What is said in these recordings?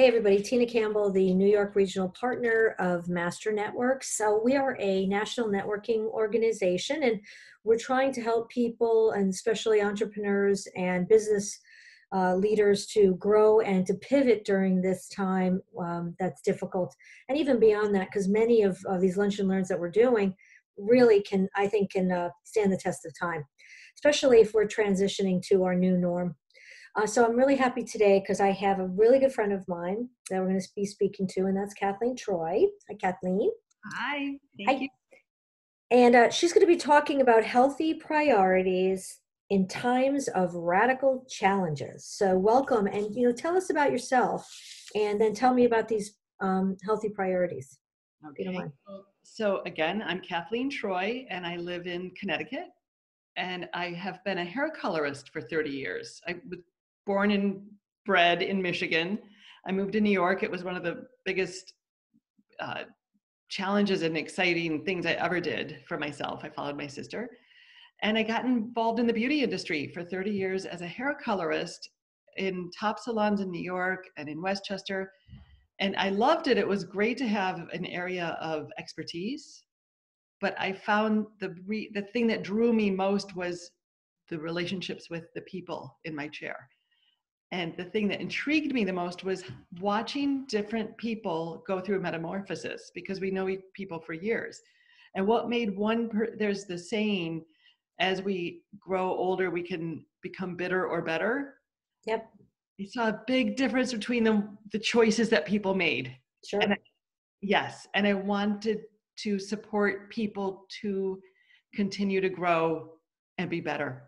Hey, everybody, Tina Campbell, the New York Regional Partner of Master Networks. So, we are a national networking organization, and we're trying to help people, and especially entrepreneurs and business uh, leaders, to grow and to pivot during this time um, that's difficult. And even beyond that, because many of, of, these lunch and learns that we're doing really can, I think, can uh, stand the test of time, especially if we're transitioning to our new norm. Uh, so I'm really happy today because I have a really good friend of mine that we're going to be speaking to, and that's Kathleen Troy. Hi, Kathleen. Hi. Thank Hi. you. And uh, she's going to be talking about healthy priorities in times of radical challenges. So welcome, and you know, tell us about yourself, and then tell me about these um, healthy priorities. Okay. So again, I'm Kathleen Troy, and I live in Connecticut and I have been a hair colorist for 30 years. I born and bred in Michigan. I moved to New York. It was one of the biggest uh, challenges and exciting things I ever did for myself. I followed my sister. And I got involved in the beauty industry for 30 years as a hair colorist in top salons in New York and in Westchester. And I loved it. It was great to have an area of expertise. But I found the, re- the thing that drew me most was the relationships with the people in my chair. And the thing that intrigued me the most was watching different people go through a metamorphosis because we know people for years. And what made one, per- there's the saying, as we grow older, we can become bitter or better. Yep. I saw a big difference between the, the choices that people made. Sure. And I, yes. And I wanted to support people to continue to grow and be better.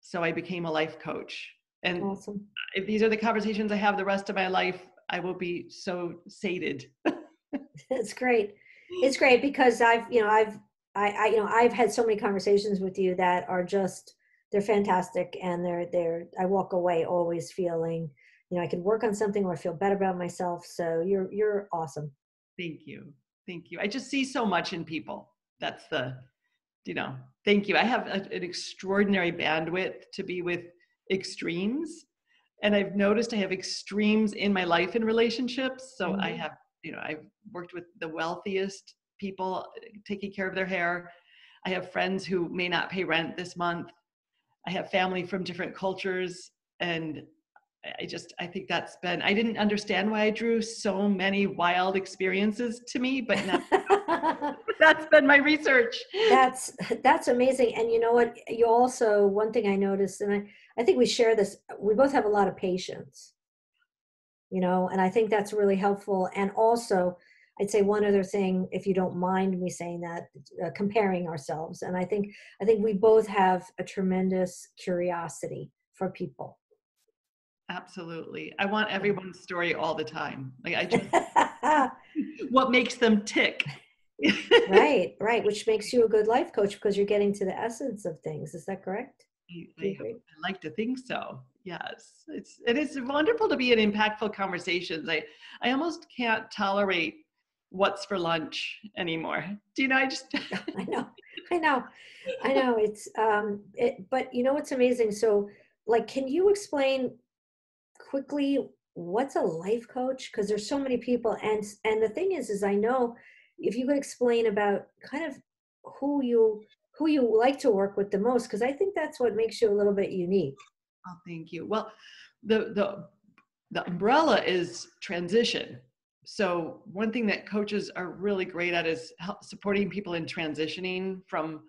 So I became a life coach and awesome. if these are the conversations I have the rest of my life, I will be so sated. it's great. It's great because I've, you know, I've, I, I, you know, I've had so many conversations with you that are just, they're fantastic. And they're, they're, I walk away always feeling, you know, I can work on something or feel better about myself. So you're, you're awesome. Thank you. Thank you. I just see so much in people. That's the, you know, thank you. I have a, an extraordinary bandwidth to be with extremes and i've noticed i have extremes in my life in relationships. So mm-hmm. i have you know i've worked with the wealthiest people taking care of their hair. I have friends who may not pay rent this month. I have family from different cultures and i just i think that's been i didn't understand why i drew so many wild experiences to me but now that's been my research that's that's amazing and you know what you also one thing i noticed and i I think we share this. We both have a lot of patience, you know, and I think that's really helpful. And also, I'd say one other thing, if you don't mind me saying that, uh, comparing ourselves. And I think I think we both have a tremendous curiosity for people. Absolutely, I want everyone's story all the time. Like I just, what makes them tick. Right, right. Which makes you a good life coach because you're getting to the essence of things. Is that correct? I, I, I, like to think so. Yes, it's it is wonderful to be in impactful conversations. I I almost can't tolerate what's for lunch anymore. Do you know? I just I know, I know, I know. It's um, it, but you know what's amazing? So, like, can you explain quickly what's a life coach? Because there's so many people, and and the thing is, is I know if you could explain about kind of who you who you like to work with the most because I think that's what makes you a little bit unique. Oh, thank you. Well, the the the umbrella is transition. So one thing that coaches are really great at is help supporting people in transitioning from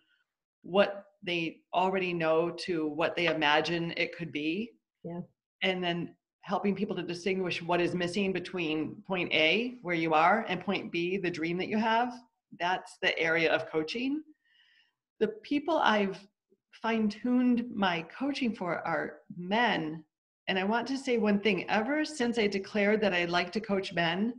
what they already know to what they imagine it could be. Yeah. And then helping people to distinguish what is missing between point A, where you are, and point B, the dream that you have. That's the area of coaching the people I've fine tuned my coaching for are men. And I want to say one thing ever since I declared that I like to coach men,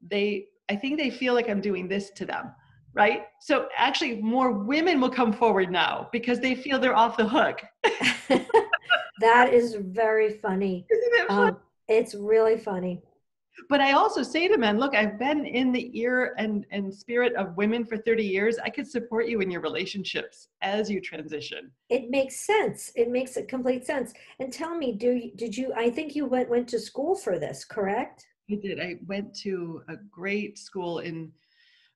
they, I think they feel like I'm doing this to them, right? So actually, more women will come forward now because they feel they're off the hook. that is very funny. Isn't it um, it's really funny but I also say to men, look, I've been in the ear and, and spirit of women for 30 years. I could support you in your relationships as you transition. It makes sense. It makes a complete sense. And tell me, do you, did you, I think you went, went to school for this, correct? I did. I went to a great school in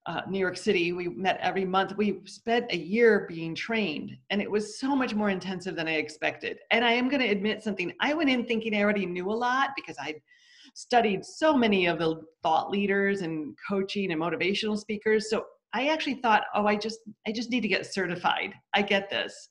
uh, New York City. We met every month. We spent a year being trained, and it was so much more intensive than I expected. And I am going to admit something. I went in thinking I already knew a lot because I studied so many of the thought leaders and coaching and motivational speakers. So I actually thought, oh, I just I just need to get certified. I get this.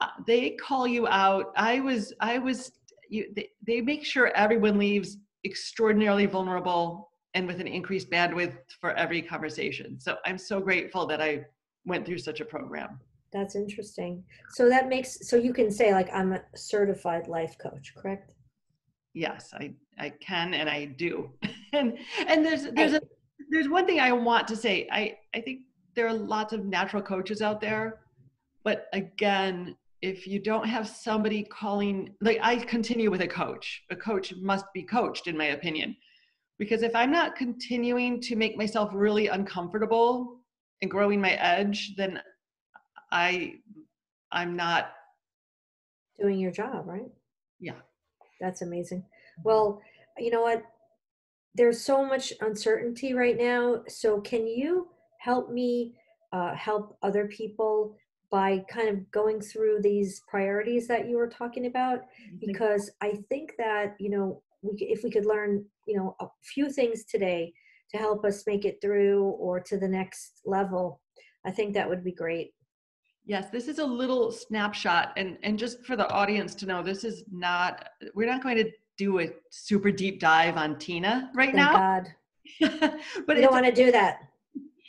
Uh, they call you out. I was I was you. They, they make sure everyone leaves extraordinarily vulnerable and with an increased bandwidth for every conversation. So I'm so grateful that I went through such a program. That's interesting. So that makes so you can say like I'm a certified life coach, correct? Yes, I I can and I do. and and there's there's a there's one thing I want to say. I I think there are lots of natural coaches out there, but again, if you don't have somebody calling like I continue with a coach. A coach must be coached in my opinion because if i'm not continuing to make myself really uncomfortable and growing my edge then i i'm not doing your job right? Yeah. That's amazing. Well you know what? There's so much uncertainty right now. So can you help me uh, help other people by kind of going through these priorities that you were talking about? Because i think that you know we if we could learn you know a few things today to help us make it through or to the next level i think that would be great. Yes this is a little snapshot and and just for the audience to know this is not we're not going to do a super deep dive on tina right Thank now. God. But you don't want to do that.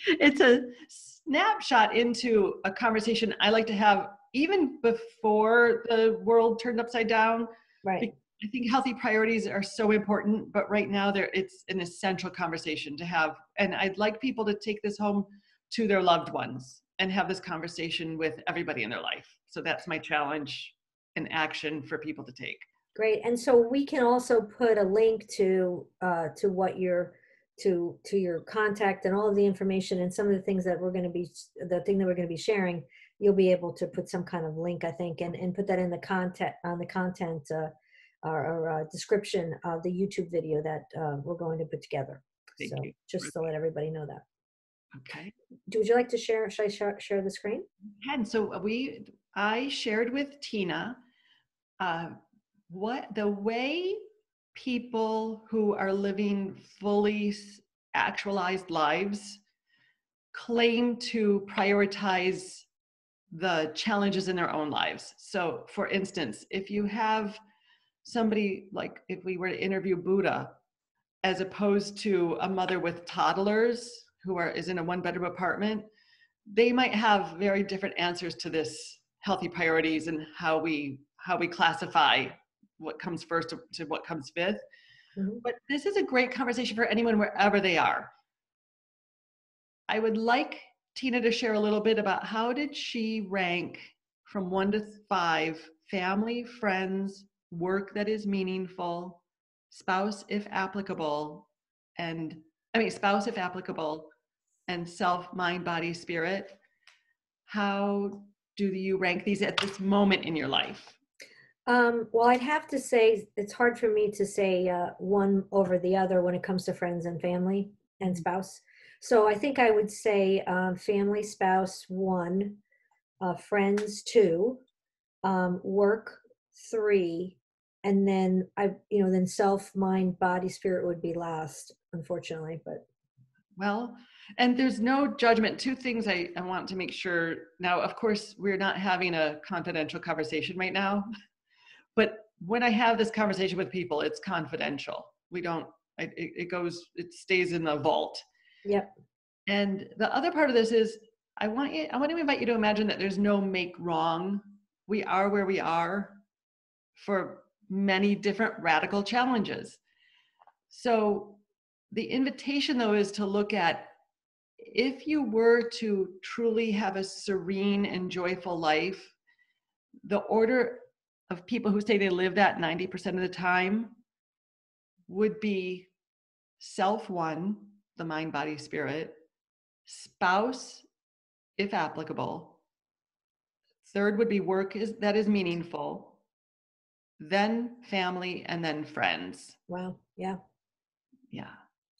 It's a snapshot into a conversation i like to have even before the world turned upside down right I think healthy priorities are so important, but right now there it's an essential conversation to have. And I'd like people to take this home to their loved ones and have this conversation with everybody in their life. So that's my challenge and action for people to take. Great. And so we can also put a link to uh, to what your to to your contact and all of the information and some of the things that we're going to be the thing that we're going to be sharing. You'll be able to put some kind of link, I think, and, and put that in the content on the content uh, or, or uh, description of the YouTube video that uh, we're going to put together. Thank so you. just to let everybody know that. Okay. Do, would you like to share? Should I share, share the screen? And so we, I shared with Tina uh, what the way people who are living fully actualized lives claim to prioritize the challenges in their own lives. So, for instance, if you have somebody like if we were to interview Buddha, as opposed to a mother with toddlers who are is in a one bedroom apartment, they might have very different answers to this healthy priorities and how we how we classify what comes first to, to what comes 5th mm-hmm. But this is a great conversation for anyone wherever they are. I would like Tina to share a little bit about how did she rank from one to five family, friends, work that is meaningful, spouse if applicable, and I mean, spouse if applicable, and self, mind, body, spirit. How do you rank these at this moment in your life? Um, well, I'd have to say it's hard for me to say uh, one over the other when it comes to friends and family and mm-hmm. spouse. So I think I would say um, family, spouse, one, uh, friends, two, um, work, three, and then i you know then self mind body spirit would be last unfortunately but well and there's no judgment. Two things I, I want to make sure. Now of course we're not having a confidential conversation right now but when i have this conversation with people it's confidential. We don't it, it goes it stays in the vault. Yep. And the other part of this is i want you i want to invite you to imagine that there's no make wrong. We are where we are for many different radical challenges. So the invitation though is to look at if you were to truly have a serene and joyful life, the order of people who say they live that 90% of the time would be self one, the mind, body, spirit, spouse, if applicable. Third would be work is, that is meaningful then family, and then friends. Wow. Yeah. Yeah.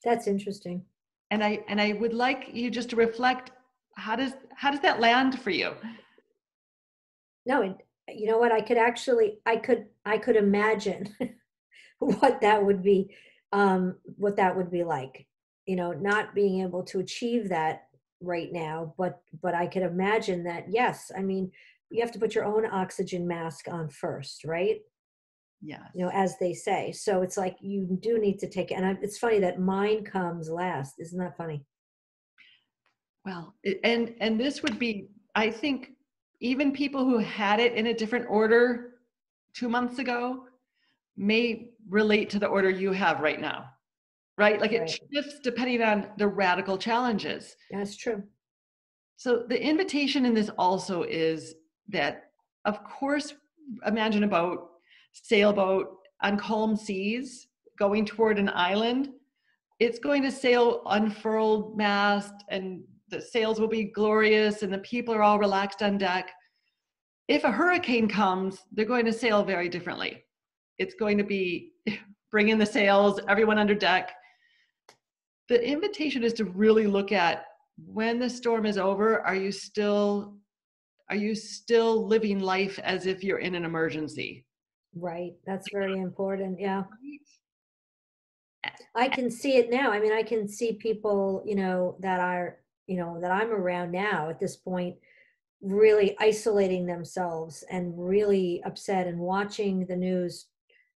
That's interesting. And I and I would like you just to reflect how does how does that land for you? No, it, you know what? I could actually, I could, I could imagine what that would be, um, what that would be like. You know, not being able to achieve that right now, but but I could imagine that. Yes, I mean, you have to put your own oxygen mask on first, right? Yes. You know, as they say. So it's like you do need to take it. And I, it's funny that mine comes last. Isn't that funny? Well, and and this would be, I think, even people who had it in a different order two months ago may relate to the order you have right now, right? Like it shifts depending on the radical challenges. That's true. So the invitation in this also is that, of course, imagine a boat, sailboat on calm seas going toward an island. It's going to sail unfurled mast and the sails will be glorious and the people are all relaxed on deck. If a hurricane comes, they're going to sail very differently. It's going to be bring in the sails, everyone under deck. The invitation is to really look at when the storm is over, are you still are you still living life as if you're in an emergency? Right. That's very important. Yeah. I can see it now. I mean, I can see people, you know, that are, you know, that I'm around now at this point, really isolating themselves and really upset and watching the news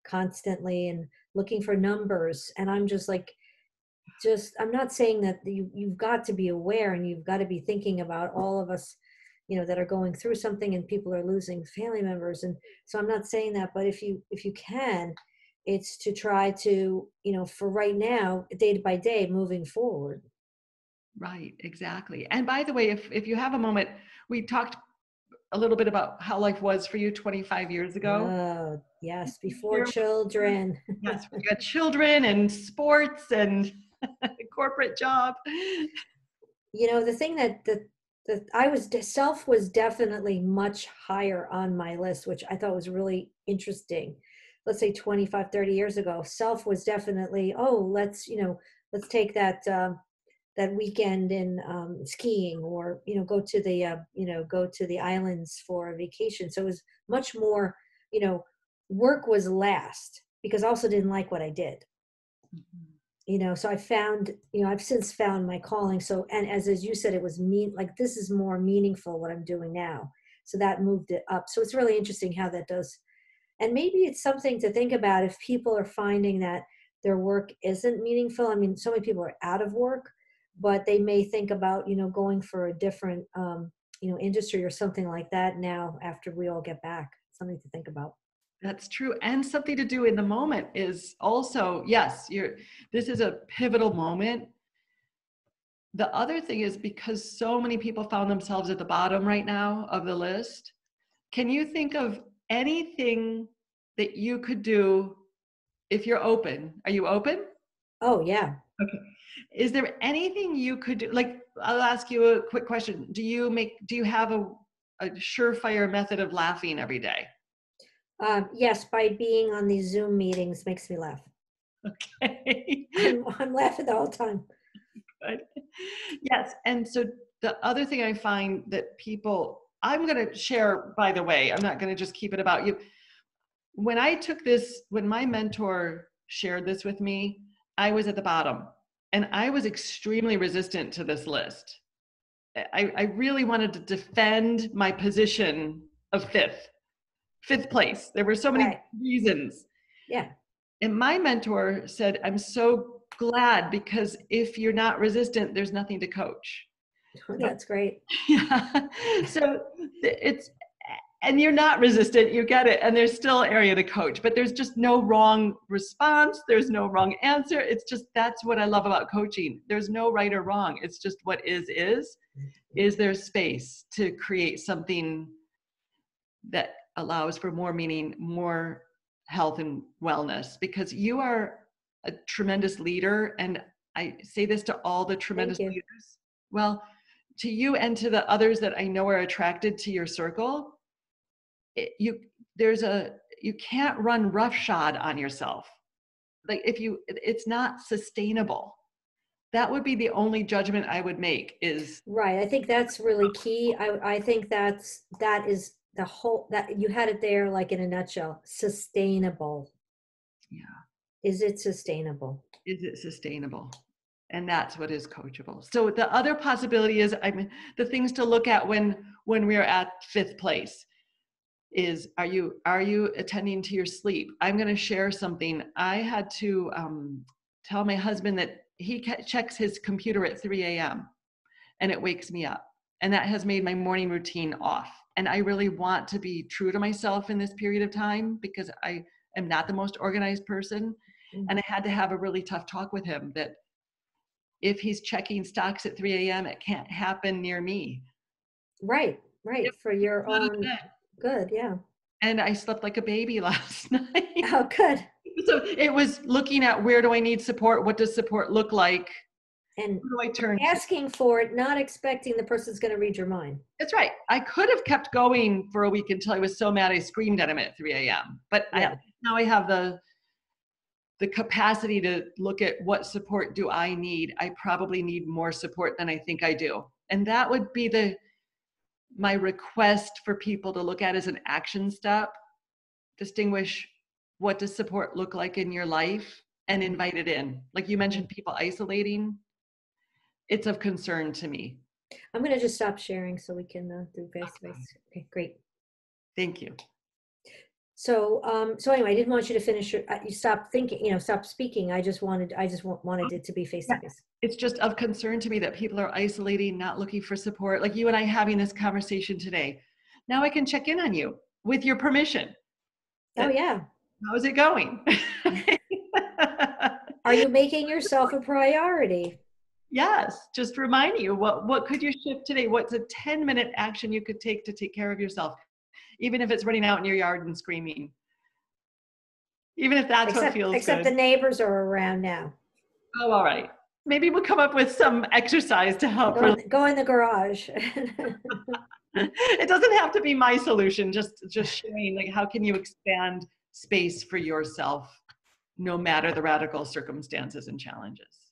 constantly and looking for numbers. And I'm just like, just, I'm not saying that you, you've got to be aware and you've got to be thinking about all of us, you know, that are going through something and people are losing family members. And so I'm not saying that, but if you, if you can, it's to try to you know for right now day by day moving forward Right, exactly. And by the way, if if you have a moment, we talked a little bit about how life was for you 25 years ago. oh yes before Here- children yes, you had children and sports and corporate job. you know the thing that that that i was self was definitely much higher on my list which i thought was really interesting. Let's say 25 30 years ago self was definitely oh let's you know let's take that um that weekend in um, skiing or you know go to the uh, you know go to the islands for a vacation. So it was much more you know work was last because i also didn't like what i did you know so i found you know i've since found my calling. So and as as you said it was mean like this is more meaningful what i'm doing now. So that moved it up. So it's really interesting how that does. And maybe it's something to think about if people are finding that their work isn't meaningful. I mean so many people are out of work but they may think about you know going for a different um, you know industry or something like that now after we all get back. Something to think about That's true. And something to do in the moment is also, yes, you're this is a pivotal moment. The other thing is because so many people found themselves at the bottom right now of the list, can you think of anything that you could do if you're open? Are you open? oh yeah Okay. Is there anything you could do? Like, I'll ask you a quick question. Do you make, do you have a, a surefire method of laughing every day? Um, yes by being on these zoom meetings makes me laugh Okay. I'm, I'm laughing the whole time Good. Yes. And so the other thing I find that people, I'm going to share, by the way, I'm not going to just keep it about you. When I took this, when my mentor shared this with me, I was at the bottom and I was extremely resistant to this list. I, I really wanted to defend my position of fifth, fifth place. There were so many Right. reasons. yeah And my mentor said, I'm so glad because if you're not resistant, there's nothing to coach. that's great Yeah. So it's, and you're not resistant, you get it. And there's still area to coach, but there's just no wrong response. There's no wrong answer. It's just, that's what I love about coaching. There's no right or wrong. It's just what is, is. Mm-hmm. Is there space to create something that allows for more meaning, more health and wellness? Because you are a tremendous leader. And I say this to all the tremendous leaders. Well, to you and to the others that I know are attracted to your circle, it, you there's a you can't run roughshod on yourself. like if you it's not sustainable that would be the only judgment i would make is Right. I think that's really key. I, I think that's, that is the whole, that you had it there like in a nutshell, sustainable. yeah. Is it sustainable? is it sustainable? And that's what is coachable. So the other possibility is i mean the things to look at when when we're at fifth place is are you are you attending to your sleep? I'm going to share something. I had to um, tell my husband that he ca- checks his computer at 3 a.m and it wakes me up. And that has made my morning routine off and i really want to be true to myself in this period of time because i am not the most organized person Mhm. and I had to have a really tough talk with him that if he's checking stocks at 3 a.m., it can't happen near me. Right, right. For your own bed. good. Yeah. And I slept like a baby last night. Oh, good. so it was looking at where do I need support? What does support look like? And Who do I turn to? asking for it, not expecting the person's going to read your mind. That's right. I could have kept going for a week until I was so mad I screamed at him at 3 a.m. But Yeah. I, now I have the the capacity to look at what support do I need. I probably need more support than I think I do. And that would be the my request for people to look at as an action step. Distinguish what does support look like in your life and invite it in. Like you mentioned people isolating. It's of concern to me. I'm going to just stop sharing so we can uh, do face to face. Okay, great. Thank you. So, um, so anyway, I didn't want you to finish. Your, uh, you stop thinking, you know, stop speaking. I just wanted, I just wa- wanted it to be face to face. it's just of concern to me that people are isolating, not looking for support. Like you and I having this conversation today. Now I can check in on you with your permission. Oh yeah. How's it going? Are you making yourself a priority? Yes, just remind you what what could you shift today? What's a 10 minute action you could take to take care of yourself? Even if it's running out in your yard and screaming. Even if that's what Except, feels except good. the neighbors are around now. oh, all right. Maybe we'll come up with some exercise to help. Go in, go in the garage. it doesn't have to be my solution just just sharing like how can you expand space for yourself no matter the radical circumstances and challenges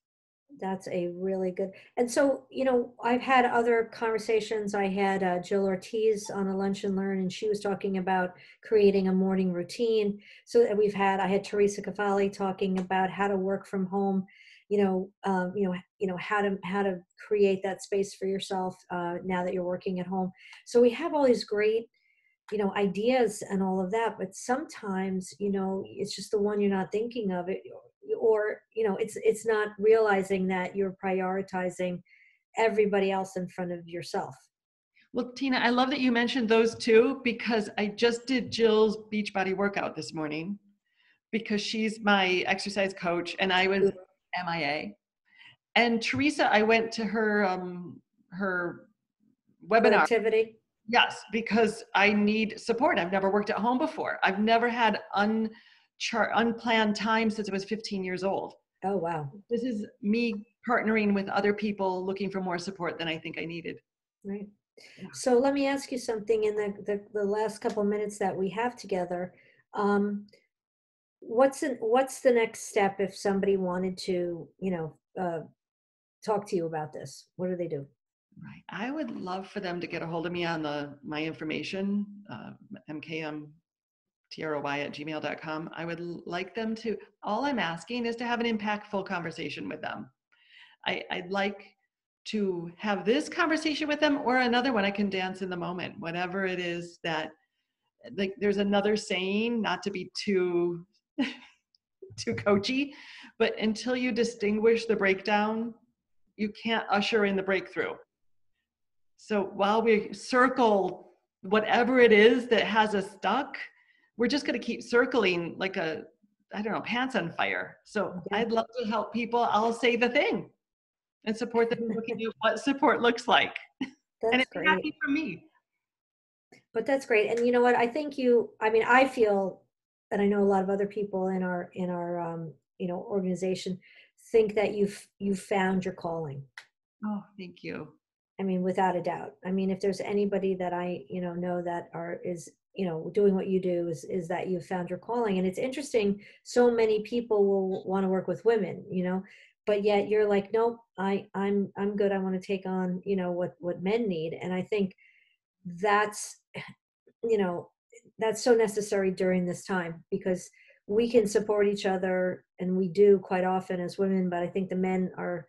That's a really good. And so, you know, I've had other conversations. I had uh, Jill Ortiz on a lunch and learn, and she was talking about creating a morning routine. So that we've had, I had Teresa Cavalli talking about how to work from home. You know, um, you know, you know how to how to create that space for yourself uh, now that you're working at home. So we have all these great, you know, ideas and all of that. But sometimes, you know, it's just the one you're not thinking of. It, or you know it's it's not realizing that you're prioritizing everybody else in front of yourself. Well tina i love that you mentioned those two because i just did jill's beachbody workout this morning because she's my exercise coach and i was mia and teresa i went to her um her webinar. Productivity. Yes, because I need support. I've never worked at home before. I've never had unchar- unplanned time since I was 15 years old. oh wow This is me partnering with other people looking for more support than I think I needed. right so let me ask you something in the the, the last couple minutes that we have together um what's in, what's the next step if somebody wanted to you know uh talk to you about this what do they do Right. I would love for them to get a hold of me on the my information, uh, mkmtroy at gmail.com. I would like them to, all I'm asking is to have an impactful conversation with them. I, I'd like to have this conversation with them or another one I can dance in the moment, whatever it is that, like, there's another saying, not to be too, too coachy, but until you distinguish the breakdown, you can't usher in the breakthrough. So while we circle whatever it is that has us stuck, we're just going to keep circling like a, I don't know, pants on fire. So Yeah. I'd love to help people. I'll say the thing and support them in looking at what support looks like. and that's it's great happy for me. but that's great and you know what i think you i mean i feel and i know a lot of other people in our in our um you know organization think that you've you've found your calling Oh, thank you. i mean without a doubt i mean if there's anybody that i you know know that are is you know doing what you do is is that you've found your calling. And it's interesting so many people will want to work with women you know but yet you're like nope i i'm i'm good i want to take on you know what what men need. And i think that's you know that's so necessary during this time because we can support each other and we do quite often as women but i think the men are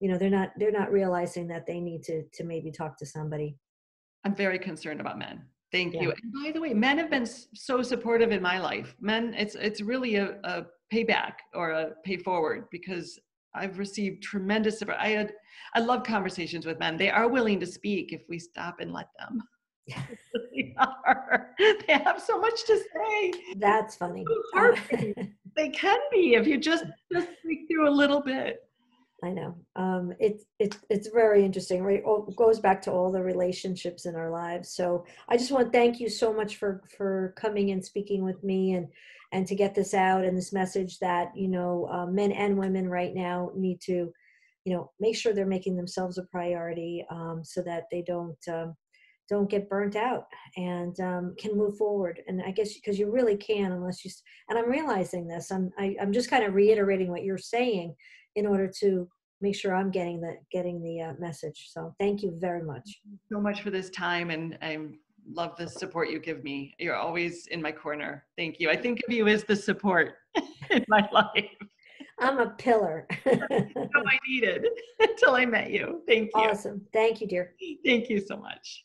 you know they're not they're not realizing that they need to to maybe talk to somebody. I'm very concerned about men thank Yeah. you. And by the way men have been so supportive in my life. Men it's it's really a, a payback or a pay forward because i've received tremendous support. I had i love conversations with men. They are willing to speak if we stop and let them. They are. They have so much to say. That's funny. They can be if you just just speak through a little bit I know. Um, it's it's it's very interesting. It goes back to all the relationships in our lives. So I just want to thank you so much for for coming and speaking with me and and to get this out and this message that you know uh, men and women right now need to you know make sure they're making themselves a priority um, so that they don't um, don't get burnt out and um, can move forward. And I guess because you really can unless you and I'm realizing this. I'm I, I'm just kind of reiterating what you're saying in order to make sure I'm getting the getting the uh, message. So thank you very much. so much for this time and I love the support you give me. You're always in my corner. Thank you. I think of you as the support in my life. I'm a pillar. So I needed until I met you. Thank you. awesome. Thank you, dear. Thank you so much.